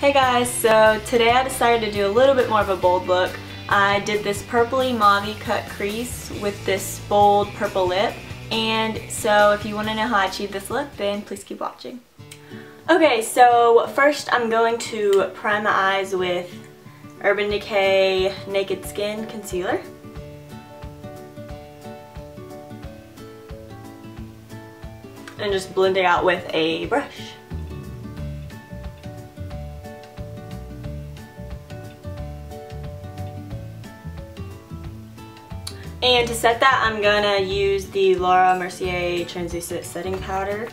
Hey guys, so today I decided to do a little bit more of a bold look. I did this purpley mauve cut crease with this bold purple lip. And so if you want to know how I achieved this look, then please keep watching. Okay, so first I'm going to prime my eyes with Urban Decay Naked Skin Concealer. And just blend it out with a brush. And to set that, I'm gonna use the Laura Mercier Translucent Setting Powder.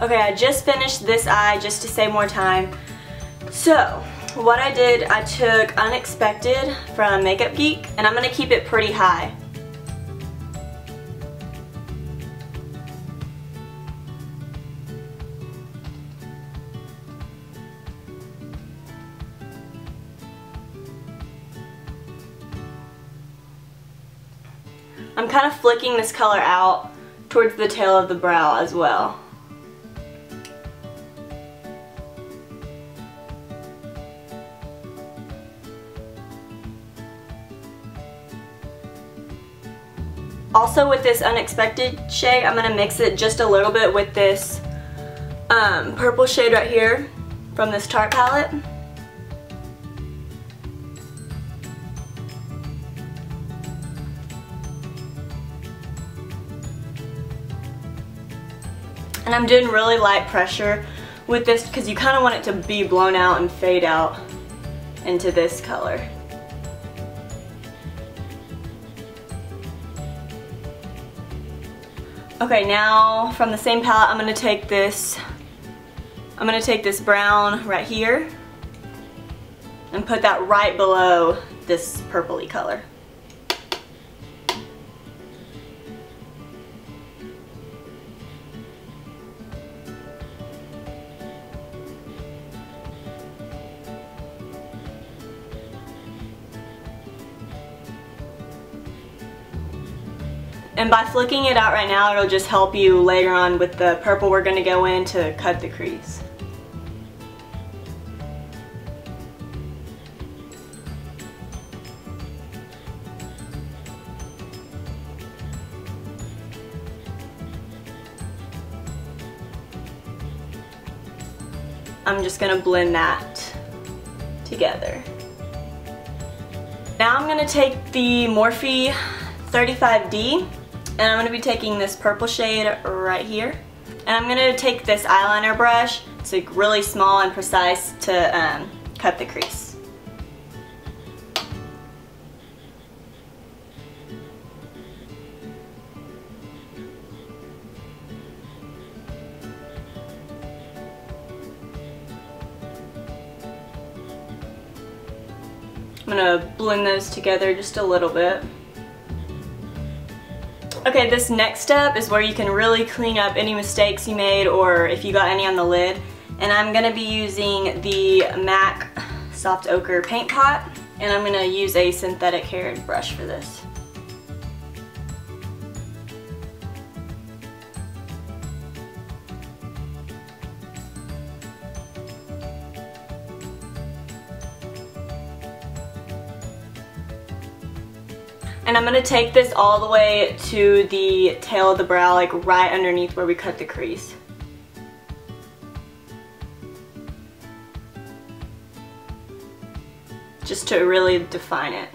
Okay, I just finished this eye just to save more time. So, what I did, I took Unexpected from Makeup Geek, and I'm gonna keep it pretty high. I'm kind of flicking this color out towards the tail of the brow as well. Also with this Unexpected shade, I'm going to mix it just a little bit with this um, purple shade right here from this Tarte palette. And I'm doing really light pressure with this because you kind of want it to be blown out and fade out into this color. Okay, now from the same palette, I'm going to take this, I'm going to take this brown right here and put that right below this purpley color. And by flicking it out right now, it'll just help you later on with the purple we're going to go in to cut the crease. I'm just going to blend that together. Now I'm going to take the Morphe 35D and I'm going to be taking this purple shade right here. And I'm going to take this eyeliner brush, it's like really small and precise to um, cut the crease. I'm going to blend those together just a little bit. Okay, this next step is where you can really clean up any mistakes you made or if you got any on the lid. And I'm going to be using the MAC Soft Ochre Paint Pot. And I'm going to use a synthetic haired brush for this. I'm going to take this all the way to the tail of the brow, like right underneath where we cut the crease. Just to really define it.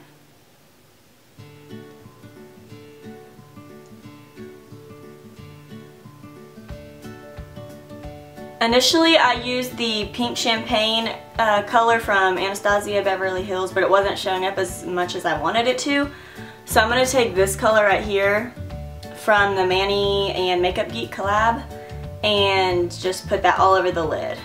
Initially I used the pink champagne uh, color from Anastasia Beverly Hills but it wasn't showing up as much as I wanted it to. So I'm going to take this color right here from the Manny and Makeup Geek collab and just put that all over the lid.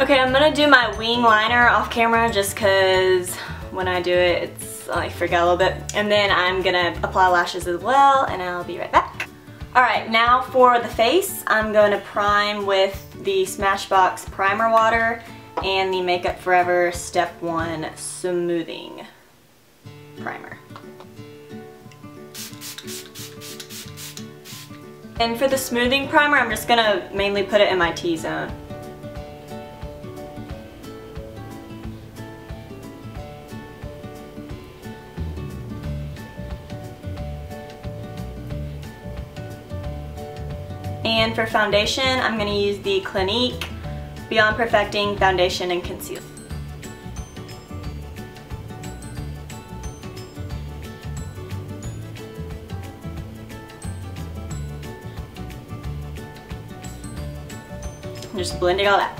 Okay, I'm gonna do my wing liner off camera just cause when I do it, I forget a little bit. And then I'm gonna apply lashes as well and I'll be right back. Alright, now for the face, I'm to prime with the Smashbox Primer Water and the Makeup Forever Step 1 Smoothing Primer. And for the smoothing primer, I'm just to mainly put it in my T-zone. And for foundation, I'm going to use the Clinique Beyond Perfecting Foundation and Concealer. Just blend it all out.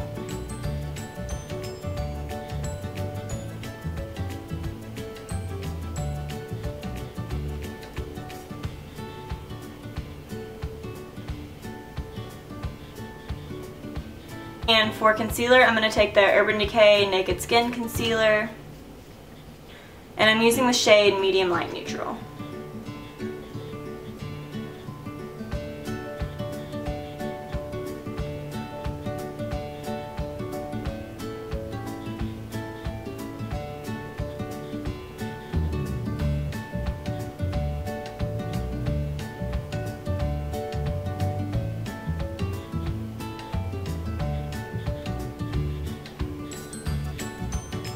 And for concealer, I'm going to take the Urban Decay Naked Skin Concealer. And I'm using the shade Medium Light Neutral.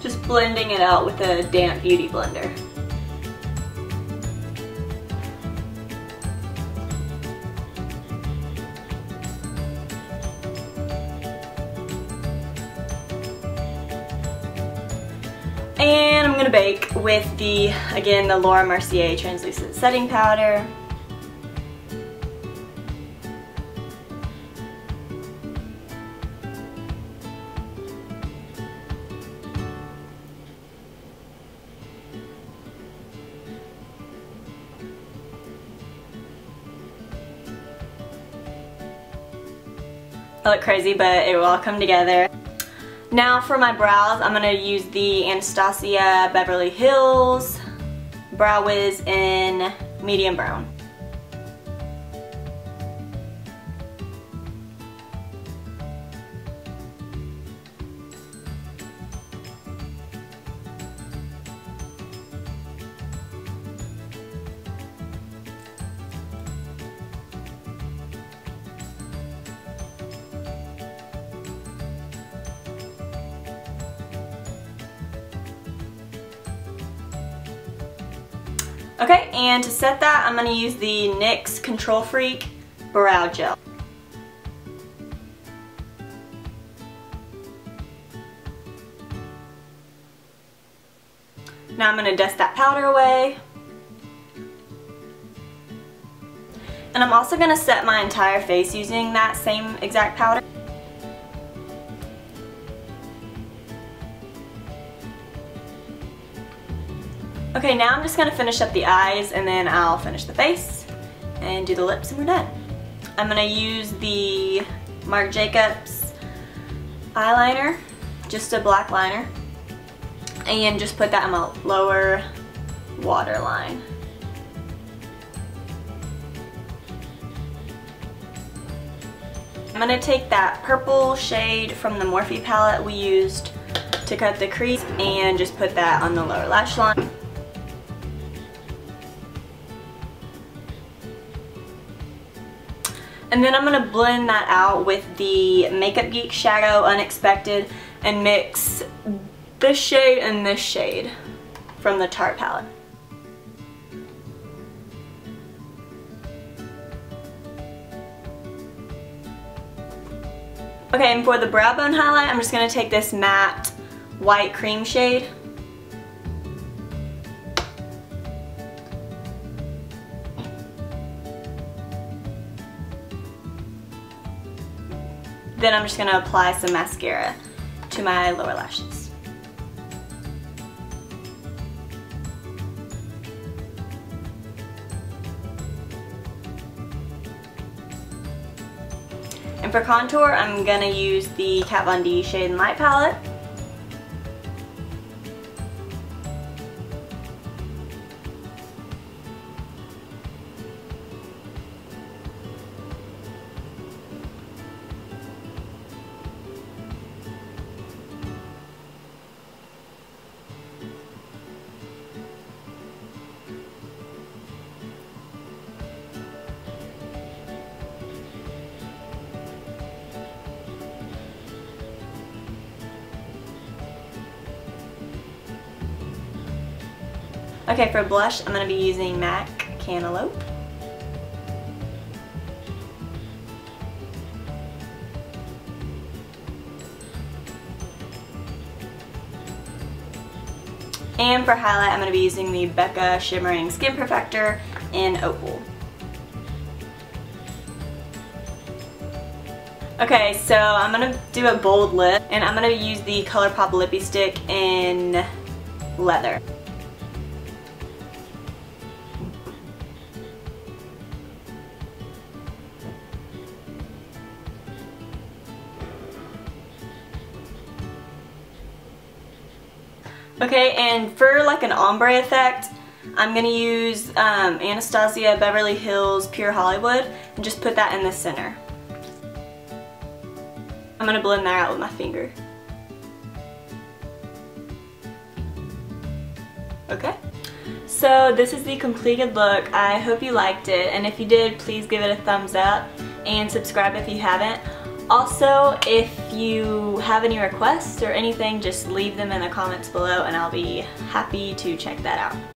Just blending it out with a damp beauty blender. And I'm gonna bake with the, again, the Laura Mercier Translucent Setting Powder. Look crazy, but it will all come together. Now for my brows, I'm going to use the Anastasia Beverly Hills Brow Wiz in medium brown. Okay, and to set that, I'm going to use the NYX Control Freak Brow Gel. Now I'm going to dust that powder away. And I'm also going to set my entire face using that same exact powder. Okay, now I'm just to finish up the eyes and then I'll finish the face and do the lips and we're done. I'm to use the Marc Jacobs eyeliner, just a black liner, and just put that in my lower waterline. I'm going to take that purple shade from the Morphe palette we used to cut the crease and just put that on the lower lash line. And then I'm going to blend that out with the Makeup Geek Shadow Unexpected and mix this shade and this shade from the Tarte palette. Okay, and for the brow bone highlight, I'm just going to take this matte white cream shade Then I'm just going to apply some mascara to my lower lashes. And for contour, I'm going to use the Kat Von D Shade and Light palette. Okay, for blush, I'm going to be using MAC Cantaloupe. And for highlight, I'm going to be using the Becca Shimmering Skin Perfector in Opal. Okay, so I'm going to do a bold lip, and I'm going to use the ColourPop Lippie Stick in Leather. Okay, and for like an ombre effect, I'm going to use um, Anastasia Beverly Hills Pure Hollywood and just put that in the center. I'm going to blend that out with my finger. Okay. So this is the completed look. I hope you liked it and if you did please give it a thumbs up and subscribe if you haven't. Also, if you have any requests or anything, just leave them in the comments below and I'll be happy to check that out.